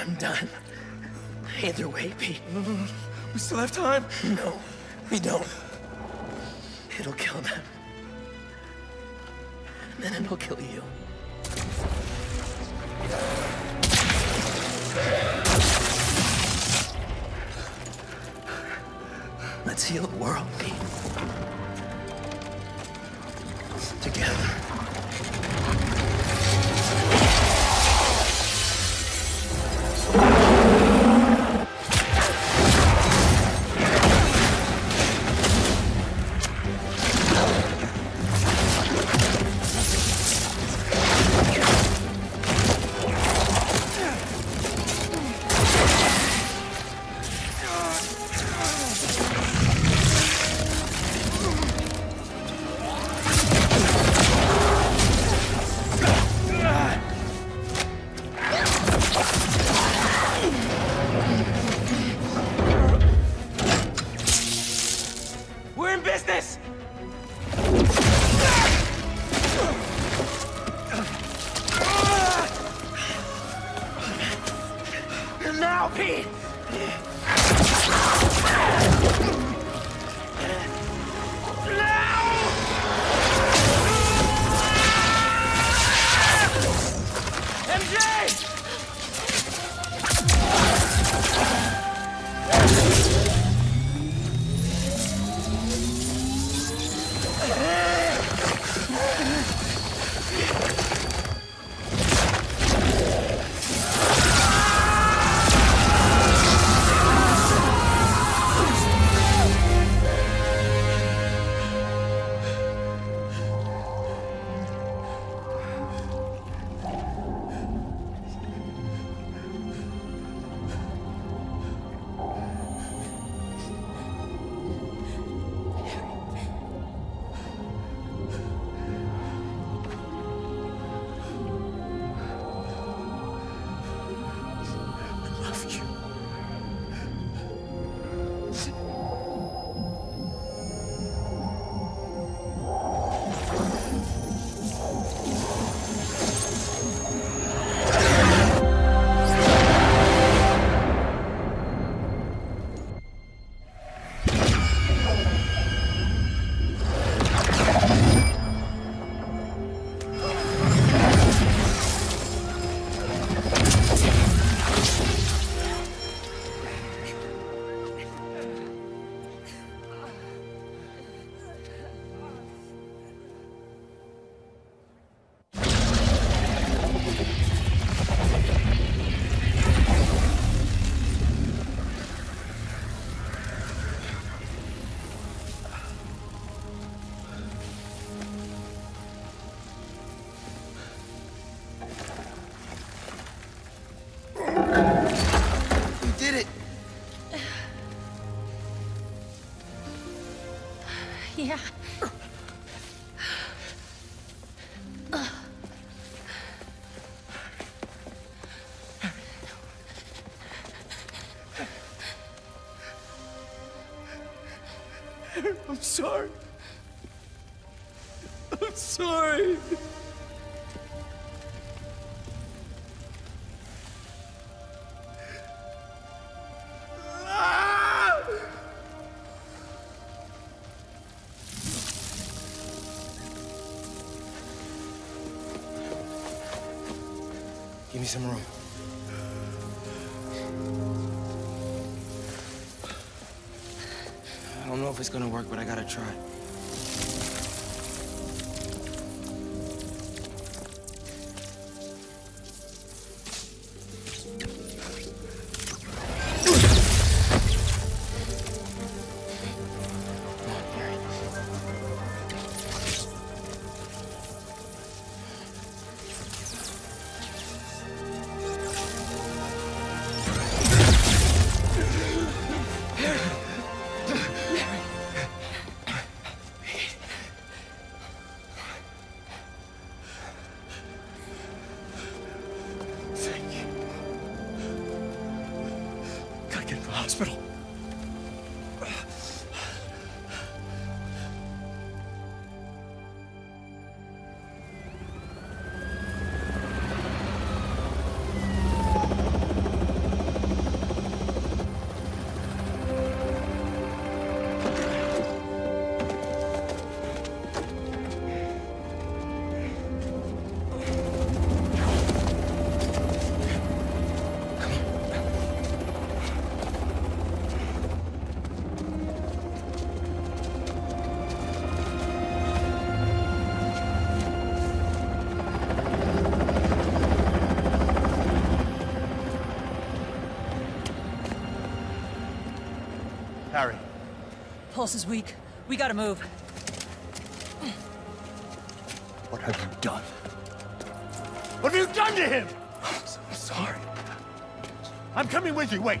I'm done. Either way, Pete. We still have time? No, we don't. It'll kill them. And then it'll kill you. Let's heal the world, Pete. Now, Pete! I'm sorry. I'm sorry. Give me some room. I don't know if it's gonna work, but I gotta try. Hospital. Harry? Pulse is weak. We gotta move. What have you done? What have you done to him? I'm so sorry. I'm coming with you, wait.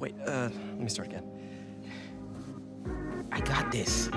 Wait, uh, let me start again. I got this.